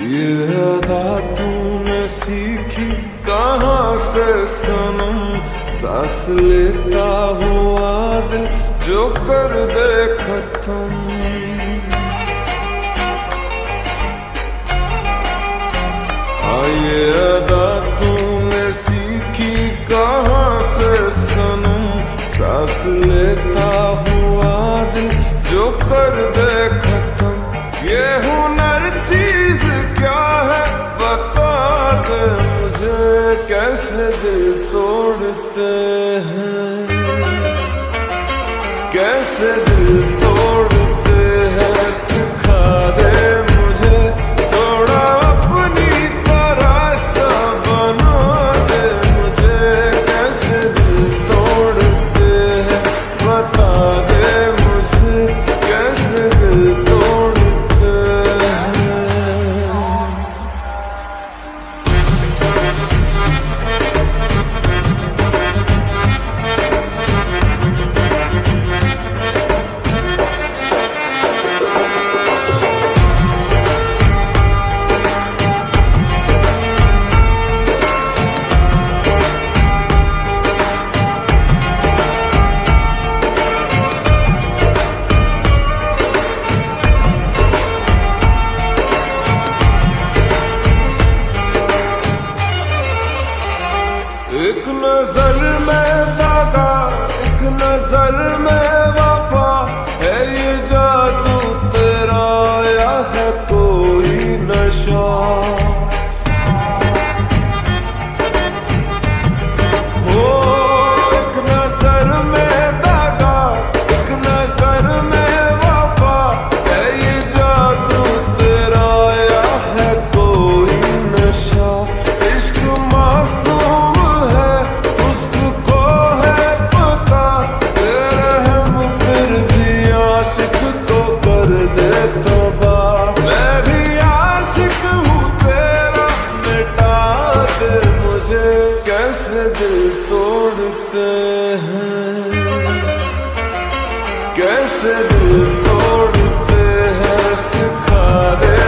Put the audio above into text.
ये अदा तूने सीखी, कहाँ से सनम? सांस लेता हुआ दिल जो कर दे खत्म। हाँ ये अदा तूने सीखी, कहाँ से सनम? सांस लेता हुआ दिल जो कर दे मुझे कैसे दिल तोड़ते हैं? कैसे एक नज़र में दादा एक नज़र में बाबा कैसे दिल तोड़ते हैं सिखा दे